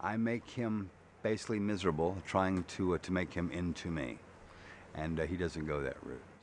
I make him basically miserable, trying to uh, to make him into me, and uh, he doesn't go that route.